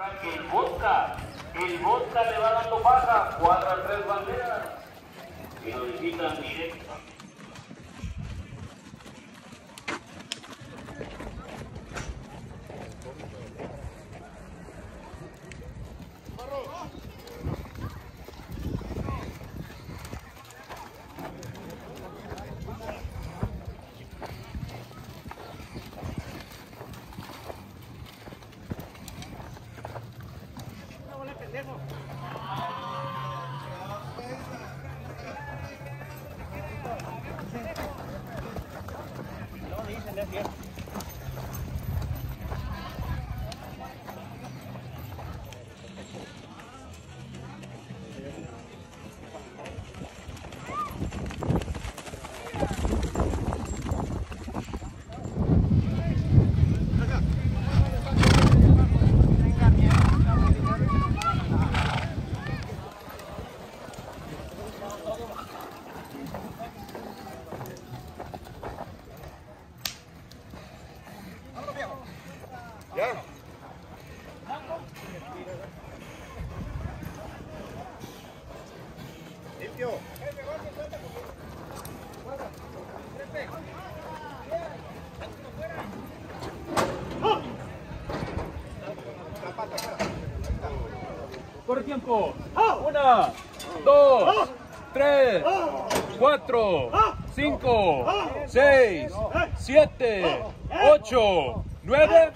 el vodka, el vodka le va dando baja, cuadra tres banderas y lo visitan directo. Corre tiempo. Una, dos, tres, cuatro, cinco, seis, siete, ocho, nueve.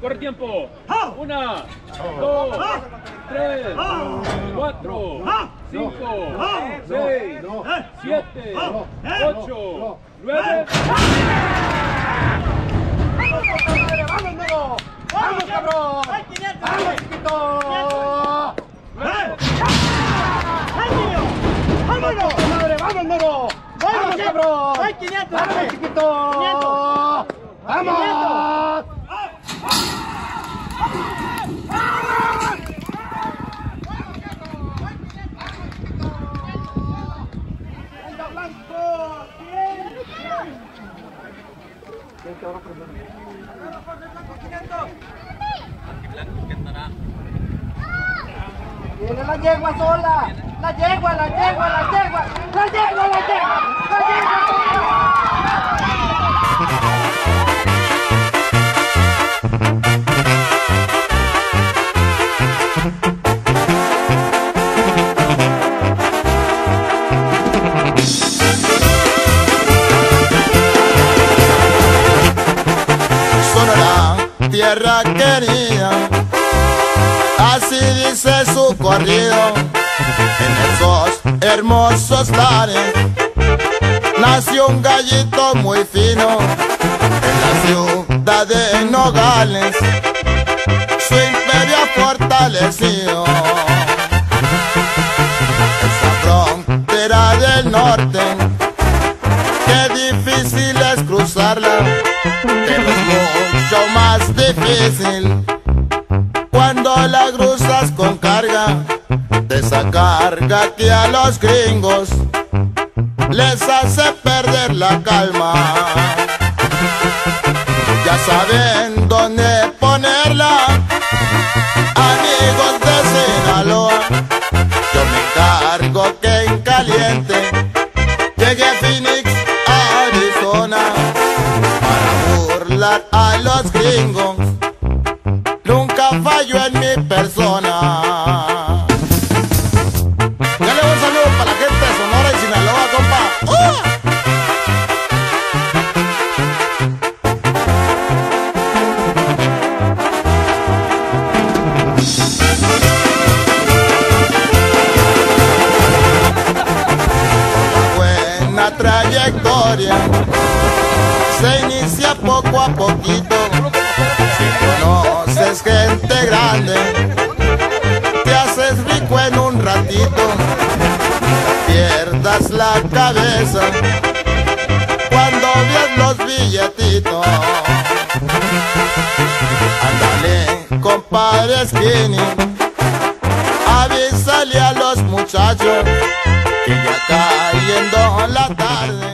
Corre tiempo. Una, dos, tres, cuatro, cinco, seis, siete, ocho, nueve. ¡Vamos, cabrón! ¡Vamos, chiquito! ¡Vámonos! ¡Madre, vamos, moro! ¡Vamos, cabrón! ¡Vamos, chiquito! ¡Vamos! Viene la yegua sola. La yegua, la yegua, la yegua. La yegua, la yegua. La yegua. Tierra querida, así dice su corrido. En esos hermosos lares nació un gallito muy fino en la ciudad de Nogales. Su imperio fortalecido difícil cuando la cruzas con carga. De esa carga que a los gringos les hace perder la calma. Ya saben dónde a los gringos. Nunca fallo en mi persona. Poco a poquito. Si conoces gente grande, te haces rico en un ratito. Pierdas la cabeza cuando veas los billetitos. Ándale, compadre Skinny, avísale a los muchachos que ya cayendo la tarde